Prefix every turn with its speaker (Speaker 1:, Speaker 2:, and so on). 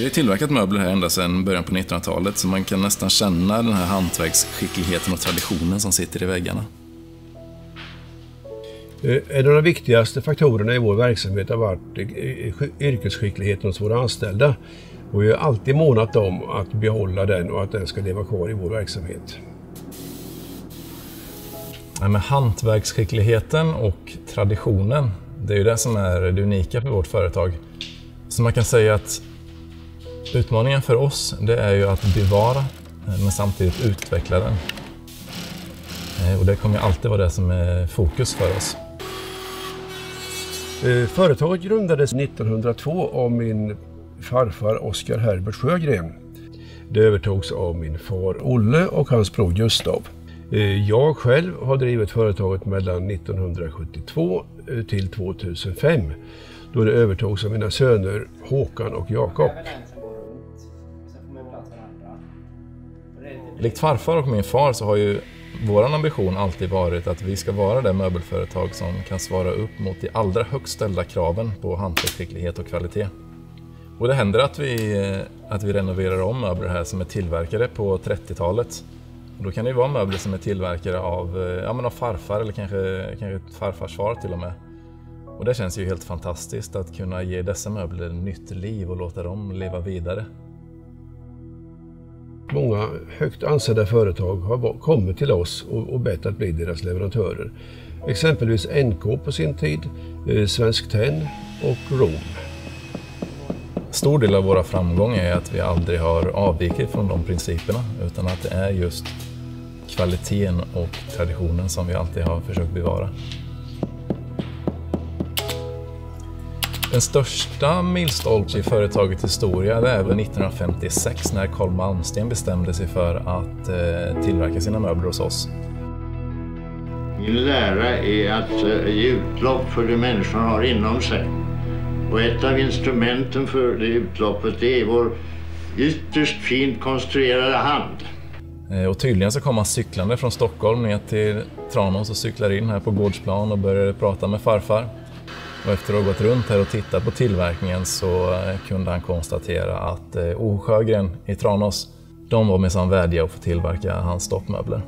Speaker 1: Vi har tillverkat möbler här ända sedan början på 1900-talet så man kan nästan känna den här hantverksskickligheten och traditionen som sitter i väggarna.
Speaker 2: Eh, en av de viktigaste faktorerna i vår verksamhet har varit yrkesskickligheten hos våra anställda. Och vi har alltid månat om att behålla den och att den ska leva kvar i vår verksamhet.
Speaker 3: Ja, men hantverksskickligheten och traditionen, det är ju det som är det unika för vårt företag. Så man kan säga att utmaningen för oss, det är ju att bevara eh, men samtidigt utveckla den. Eh, och det kommer alltid vara det som är fokus för oss.
Speaker 2: Eh, företaget grundades 1902 av min farfar Oskar Herbert Sjögren. Det övertogs av min far Olle och hans bror Gustav. Jag själv har drivit företaget mellan 1972 till 2005 då det övertogs av mina söner Håkan och Jakob.
Speaker 3: Likt farfar och min far så har ju vår ambition alltid varit att vi ska vara det möbelföretag som kan svara upp mot de allra högst ställda kraven på hantverksskicklighet och kvalitet. Och det händer att vi, att vi renoverar om möbler här som är tillverkade på 30-talet. Och då kan det ju vara möbler som är tillverkade av, eh, ja, men av farfar eller kanske, kanske ett farfars far till och med. Och det känns ju helt fantastiskt att kunna ge dessa möbler nytt liv och låta dem leva vidare.
Speaker 2: Många högt ansedda företag har kommit till oss och bett att bli deras leverantörer. Exempelvis NK på sin tid, eh, Svensk Tenn och Rom.
Speaker 3: Stor del av våra framgångar är att vi aldrig har avvikit från de principerna utan att det är just kvaliteten och traditionen som vi alltid har försökt bevara. Den största milstolpen i företagets historia det är väl 1956 när Carl Malmsten bestämde sig för att eh, tillverka sina möbler hos oss.
Speaker 4: Min lära är att eh, ge utlopp för det människan har inom sig. Och ett av instrumenten för det utloppet det är vår ytterst fint konstruerade hand.
Speaker 3: Eh, och tydligen så kom han cyklande från Stockholm ner till Tranås och cyklade in här på gårdsplan och började prata med farfar. Och efter att ha gått runt här och tittat på tillverkningen så eh, kunde han konstatera att eh, O. Sjögren i Tranås, de var minsann värdiga att få tillverka hans stoppmöbler.